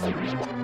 Thank you.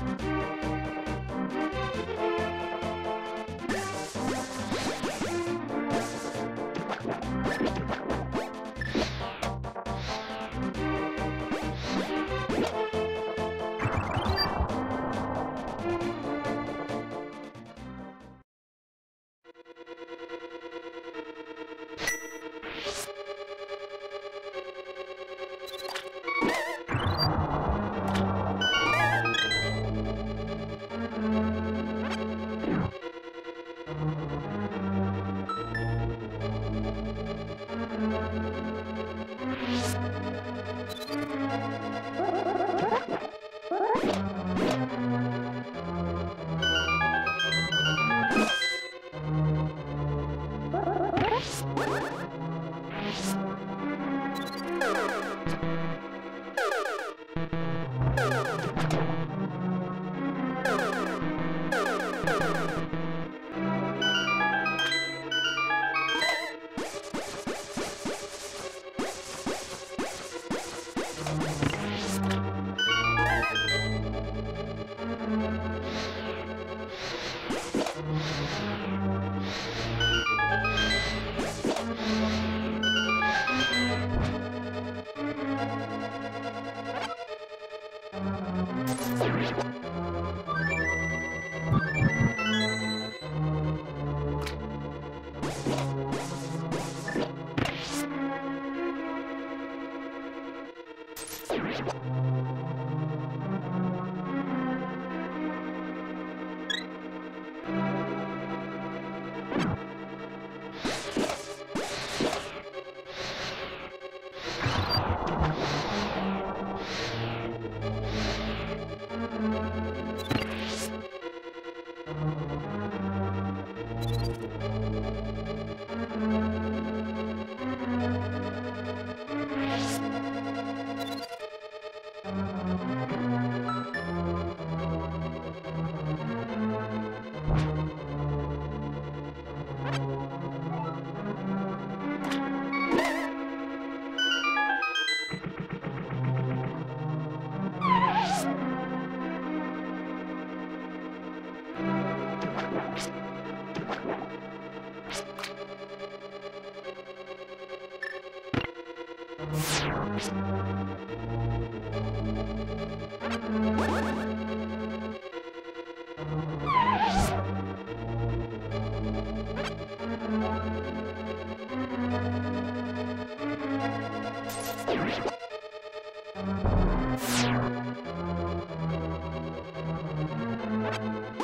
you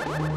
you.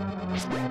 I'm sorry.